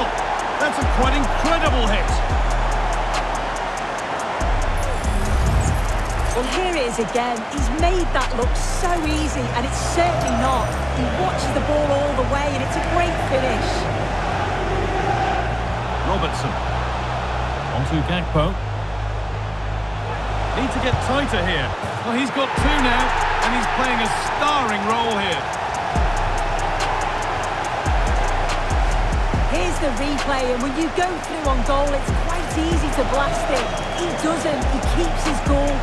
whistle. That's a quite incredible hit. Well, here it is again. He's made that look so easy, and it's certainly not. He watches the ball all the way, and it's a great finish. Robertson. On to Gakpo. Need to get tighter here. Well, he's got two now, and he's playing a starring role here. Here's the replay, and when you go through on goal, it's quite easy to blast it. He doesn't. He keeps his goal.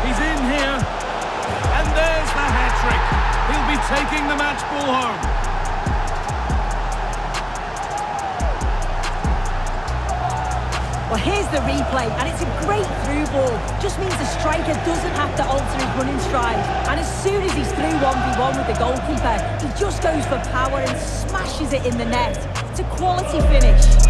He's in here. And there's the hat-trick. He'll be taking the match ball home. Well, here's the replay, and it's a great through ball. Just means the striker doesn't have to alter his running stride. And as soon as he's through 1v1 with the goalkeeper, he just goes for power and smashes it in the net. It's a quality finish.